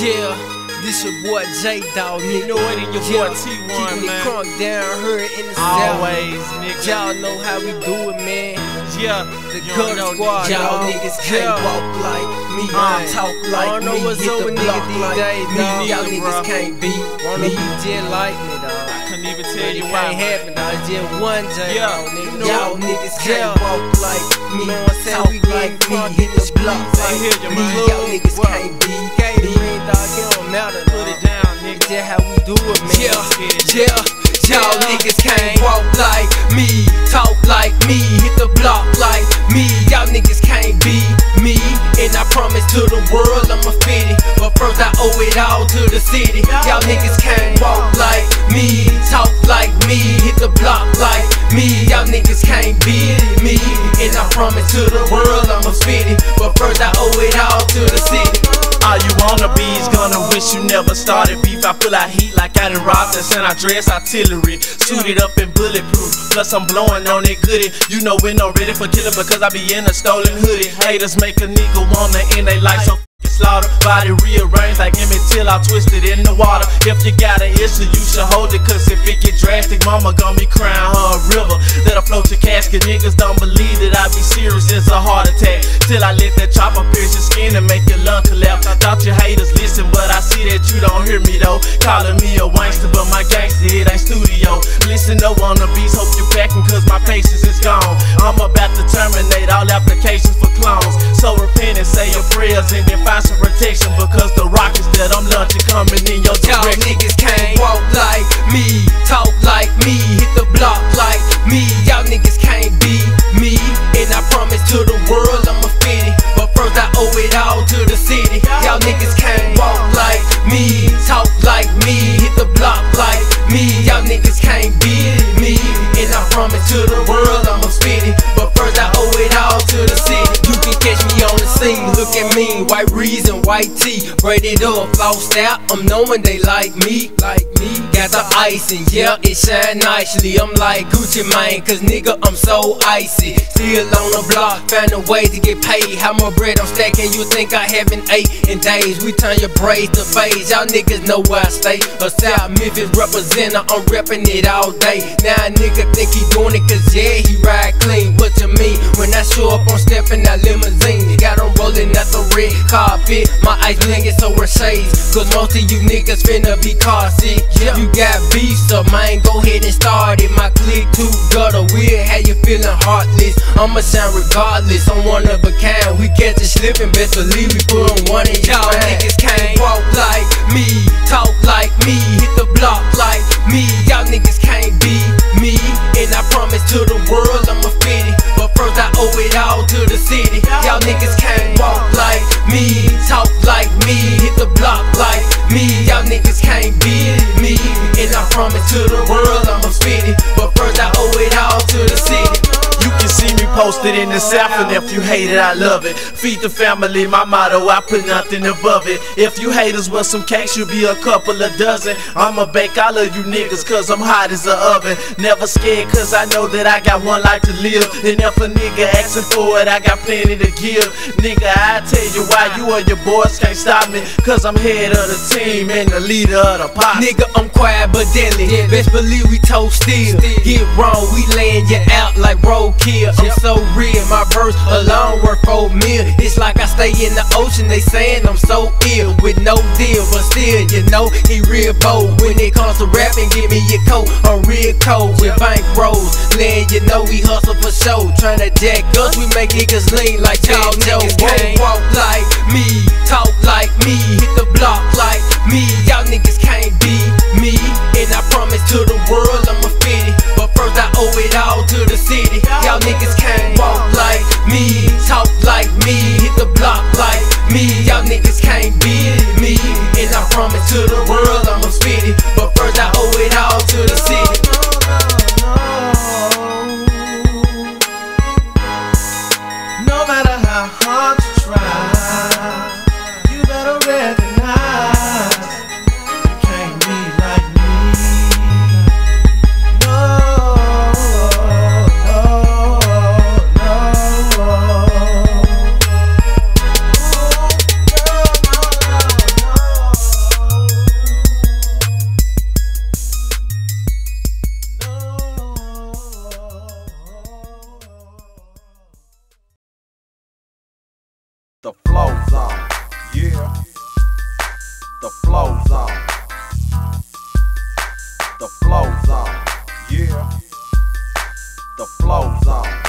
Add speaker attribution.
Speaker 1: Yeah, this your boy J Dog, nigga.
Speaker 2: You know it, and your
Speaker 1: yeah,
Speaker 2: boy T-Won,
Speaker 1: keeping
Speaker 2: man.
Speaker 1: it crunk down, heard in the south.
Speaker 2: Always, nigga.
Speaker 1: Y'all know how we do it, man.
Speaker 2: Yeah,
Speaker 1: The
Speaker 2: you know,
Speaker 1: Squad, y'all
Speaker 3: niggas can't
Speaker 1: Yeah.
Speaker 3: walk like me, uh,
Speaker 1: Man,
Speaker 3: talk
Speaker 1: I
Speaker 3: like
Speaker 1: don't know
Speaker 3: me,
Speaker 1: what's
Speaker 3: hit the block like
Speaker 1: days,
Speaker 3: me.
Speaker 1: dawg.
Speaker 3: Y'all niggas can't beat
Speaker 1: Wanna
Speaker 3: me.
Speaker 1: be just like me, dog.
Speaker 2: I couldn't even tell
Speaker 1: But
Speaker 2: tell
Speaker 1: it
Speaker 2: you
Speaker 1: can't happen, dog. It's just one J
Speaker 2: Yeah.
Speaker 1: Dog, nigga.
Speaker 3: Y'all niggas can't walk like me,
Speaker 1: know what I'm
Speaker 3: talk like me, hit the block like
Speaker 2: I hear you,
Speaker 3: me. Y'all niggas can't beat me.
Speaker 1: dog. Matter,
Speaker 2: Put it down, nigga.
Speaker 1: Just how we do it, man.
Speaker 3: Yeah,
Speaker 2: Let's get it.
Speaker 3: yeah. Y'all niggas can't walk like me, talk like me, hit the block like me. Y'all niggas can't be me, and I promise to the world I'ma fit it. But first I owe it all to the city. Y'all niggas can't walk like me, talk like me, hit the block like me. Y'all niggas can't be me, and I promise to the world I'ma fit it. But first I owe it all to the city.
Speaker 2: All you wanna be is gonna wish you never started beef. I pull out heat like I done robbed us and I dress artillery. Suited up and bulletproof. Plus I'm blowing on it goodie. You know when I'm ready for killing because I be in a stolen hoodie. Haters make a nigga wanna end they life so slaughter. Body rearranged like Emmett Till I twisted in the water. If you got an issue, you should hold it. Cause if it get drastic, mama gon' be crying her a river. That'll float your casket. Niggas don't believe serious. It's a heart attack. Till I let that chopper pierce your skin and make your lung collapse. I thought your haters listen, but I see that you don't hear me though. Calling me a wankster, but my gangster, it ain't studio. Listen up on the beats, hope you packing cause my patience is gone. I'm about to terminate all applications for clones. So repent and say your prayers and then find some protection because
Speaker 3: white tee, braid it up, lost out. I'm knowing they like me, like me. Got the ice and yeah, it shine nicely. I'm like Gucci Mane, cause nigga I'm so icy. Still on the block, find a way to get paid. How much bread I'm stacking? You think I haven't ate in days? We turn your braids to fades. Y'all niggas know where I stay. A South Memphis representative, I'm reppin' it all day. Now a nigga think he doing it cause yeah, he ride clean. What you mean? When I show up, I'm stepping that limousine. Red carpet. My eyes blinking so we're shades. Cause most of you niggas finna be car sick. You got beef, so man, go ahead and start it. My click too gutter weird. How you feeling heartless? I'ma shine regardless. I'm one of a kind. We catch it slipping, best believe we put on one of y'all niggas can't me
Speaker 2: in the south, and if you hate it, I love it. Feed the family, my motto, I put nothing above it. If you haters want some cakes, you'll be a couple of dozen. I'ma bake all of you niggas, cause I'm hot as a oven. Never scared, cause I know that I got one life to live. And if a nigga asking for it, I got plenty to give. Nigga, I tell you why you and your boys can't stop me, cause I'm head of the team and the leader of the pop.
Speaker 3: Nigga, I'm quiet but deadly. Best believe we toast still. Get wrong, we laying you out like roadkill. I'm so real, my verse alone worth four mil. It's like I stay in the ocean, they saying I'm so ill with no deal, but still, you know, he real bold. When it comes to rapping, give me your coat, I'm real cold with bank rolls. Letting you know we hustle for show. Tryna jack us, we make niggas lean like y'all know. Won't walk like me, talk like me, hit the talk like me, hit the block like me. Y'all niggas can't beat me, and I promise to the world I'ma
Speaker 2: The flow zone, yeah. The flow zone. The flow zone, yeah. The flow zone.